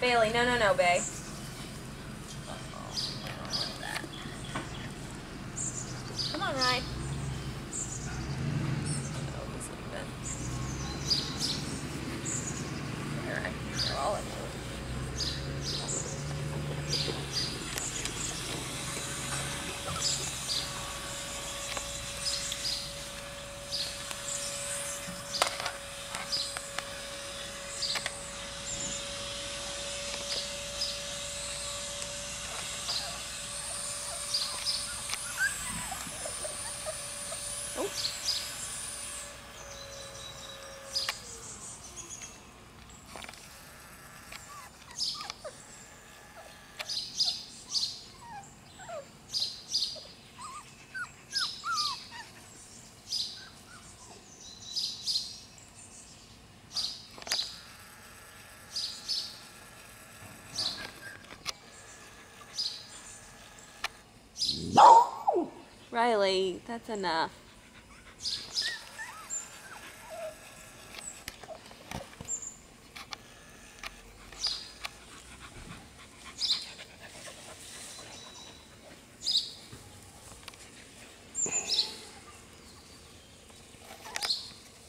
Bailey, no, no, no, Bay. Come on, Ryan. Leaving. Here, Riley, that's enough.